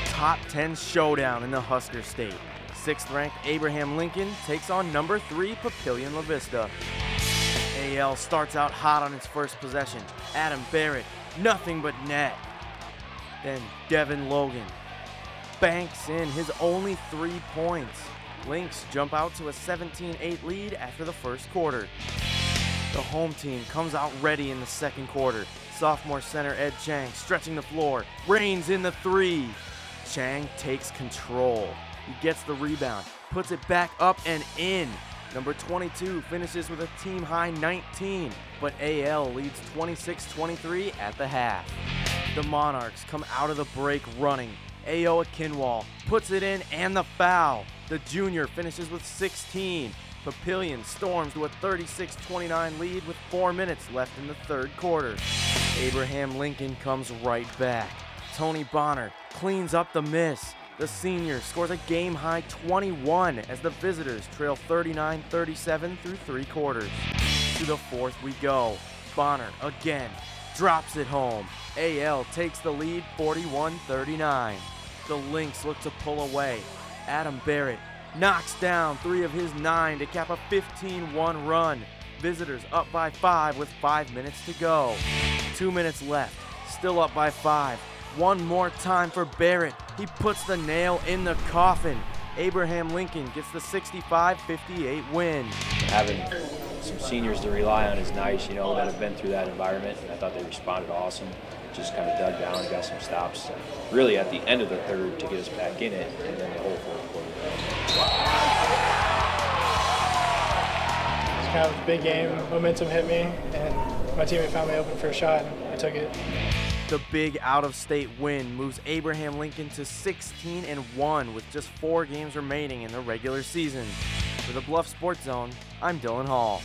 top 10 showdown in the Husker State. Sixth ranked Abraham Lincoln takes on number three Papillion La Vista. AL starts out hot on its first possession. Adam Barrett, nothing but net. Then Devin Logan banks in his only three points. Lynx jump out to a 17 8 lead after the first quarter. The home team comes out ready in the second quarter. Sophomore center Ed Chang stretching the floor, rains in the three. Chang takes control. He gets the rebound, puts it back up and in. Number 22 finishes with a team high 19, but AL leads 26 23 at the half. The Monarchs come out of the break running. Ao Akinwall puts it in and the foul. The junior finishes with 16. Papillion storms to a 36 29 lead with four minutes left in the third quarter. Abraham Lincoln comes right back. Tony Bonner cleans up the miss. The senior scores a game high 21 as the visitors trail 39 37 through three quarters. To the fourth we go. Bonner again drops it home. AL takes the lead 41 39. The Lynx look to pull away. Adam Barrett knocks down three of his nine to cap a 15 1 run. Visitors up by five with five minutes to go. Two minutes left, still up by five. One more time for Barrett. He puts the nail in the coffin. Abraham Lincoln gets the 65 58 win. Having some seniors to rely on is nice, you know, that have been through that environment. And I thought they responded awesome. Just kind of dug down and got some stops. Really at the end of the third to get us back in it, and then the whole fourth quarter. It's kind of a big game. Momentum hit me, and my teammate found me open for a shot, and I took it. The big out-of-state win moves Abraham Lincoln to 16 and 1 with just four games remaining in the regular season. For the Bluffs Sports Zone, I'm Dylan Hall.